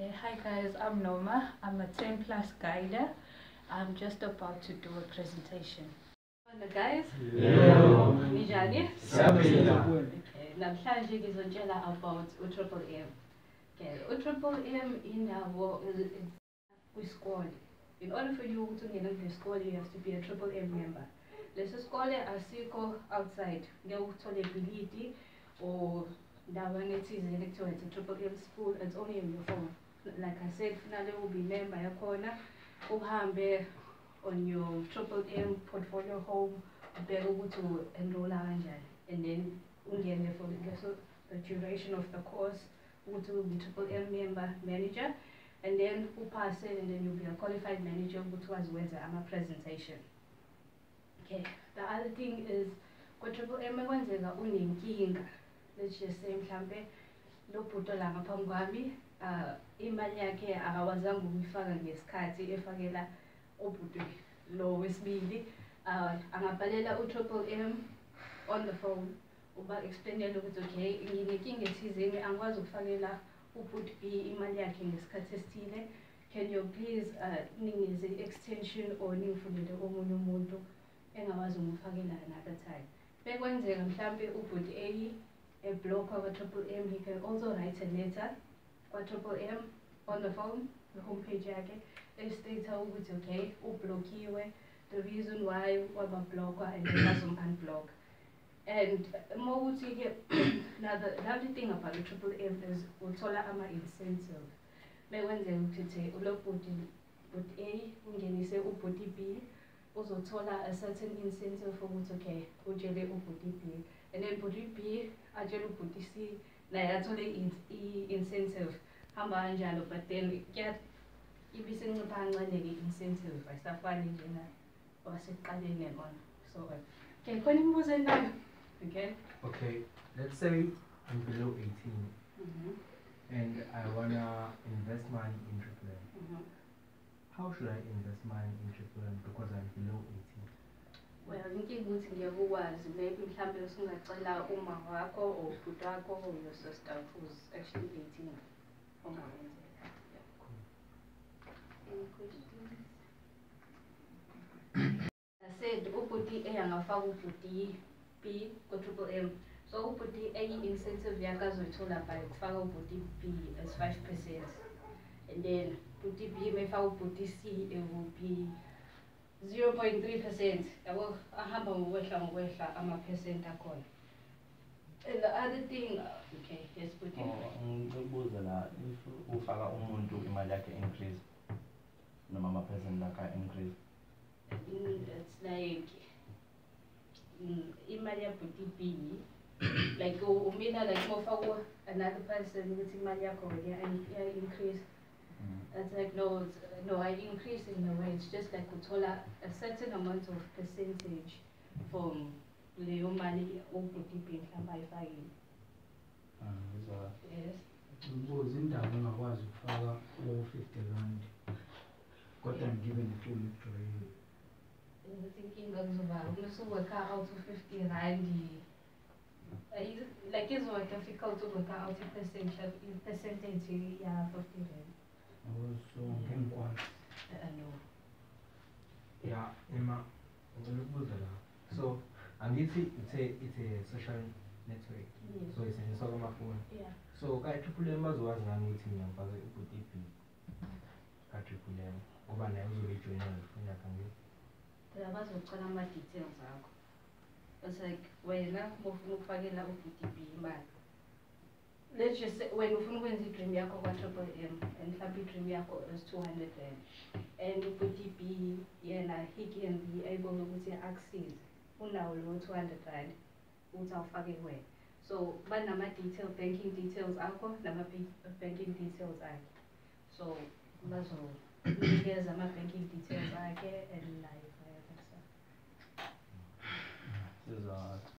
Okay, hi guys, I'm Noma. I'm a 10 plus guider. I'm just about to do a presentation. Hello guys. Yebo. Nijani? Siyaphila. Okay, namhlanje ngizotshela about u-Triple M. Okay, u-Triple M indawo kwisikole. In order for you to ungena kule sikole, you have to be a Triple M member. Leso sikole asikho outside. Ngeke uthole ibhilidi or ndaweni ethizeni ekuthiwa it's a Triple M school, it's only in your phone. Like I said, kufanele ube member yakhona, uhambe on your Triple M portfolio home, ubheke ukuthi u-enrolla kanjani. And then ungene for the, the duration of the course, ukuthi ube Triple M member manager. And then upase and then you'll be a qualified manager ukuthi wazi wenza ama-presentation. Okay, the other thing is, kwa-Triple M kwenzeka unenkinga, let's just say mhlampe lo bhuti la uh, imali yakhe akawazange ukuyifaka ngesikhathi efakela ubhuti lo wesibili. Uh, angabhalela u-triple m on the phone uba explainele ukuthi okay nginenkinga ethizeni angikwazi ukufakela ubhuti b imali yakhe ngesikhathi esithile. Can you please uh, ningize i-extension or ningifundele omunye umuntu engakwazi ukumfakela another time? Bekwenzeka mhlampe ubhuti a a-blocker kwa-triple m he can also write a letter kwa-triple m on the phone the homepage yakhe estate ukuthi okay? Ublokiwe eh? the reason why waba-blockwa and then bazom-unblock and uma ukuthi-ke now the, other thing about the triple m is uthola ama-incentive bekwenzeka oh, ukuthi ulo bhuti bhuti a ungenise oh, ubhuti b uzothola a certain incentive for ukuthi okay? Utshele ubhuti oh, b. And then bhuti b atshele ubhuti c naye athole i-incentive hamba kanjalo but then ibisencipha kancane-ke i-incentive ayisafani njena wasekuqaleni yabona. So okay khona imibuzo enayo okay? Okay, let's say I'm below 18 Mhm, and I wanna invest money in Triple M. mhm. How should I invest money in Triple M because I'm below 18? well inkinga ukuthi ngiyeke ukwazi maybe mhlawumbe usungacela uma wakho or wakho or your sister who's actually eighteen ongawenzeka Yeah. Any questions? I said ubhuti A angafaka ubhuti B ku-triple M so ubhuti A i-incentive yakhe azoyithola by ukufaka ubhuti B as five percent and then bhuti B mayifaka ubhuti C it zero point three percent. Yabo ahamba ngokwehla ngokwehla ama-percent akhona. And the other thing okay yes bhuti ngibuza la if ufaka umuntu imali yakhe increase noma ama-percent akhe increase. Mm, it's like mm, imali yabhuti B like umina like mofaka another person ukuthi imali yakho iya-increase It's like, no, it's, no, I increase in the way, it's just like uthola a certain amount of percentage from leyo mali ubhuti B mhlawumbe ayifakile. ngizwa Yes. Ukuze indawo ungakwazi ukufaka u-fifty rand kodwa ngiven full withdrawal. Ukuthi inkinga kuzoba usuworka out of fifty rand. uh, Like izoba difficult uworka out i-percentage, i-percentage ya fifty rand. So. Yeah, Emma, la. So, angithi it's a it's a social network. Yes. So isetshenziswa kwamafoni. Yeah. So ka Triple M bazokwazi ngani ukuthi mina ngifake ubhuti B ka Triple M ngoba naye uzobe ejoyina ngefoni yakhe angithi. phela bazocela ama-details akho it's like wena ufuna ukufakela ubhuti B imali let's just say wena ufuna ukwenza i-dream yakho kwa-triple m and mhlawumbe i-dream yakho is two hundred rand and ubhuti B yena he can be able ukuthi akusize unawo lowo two hundred rand ukuthi awufake wena so banama-detail banking details akho nama-banking details akhe. So bazonikeza ama-banking details akhe and stuff sizwa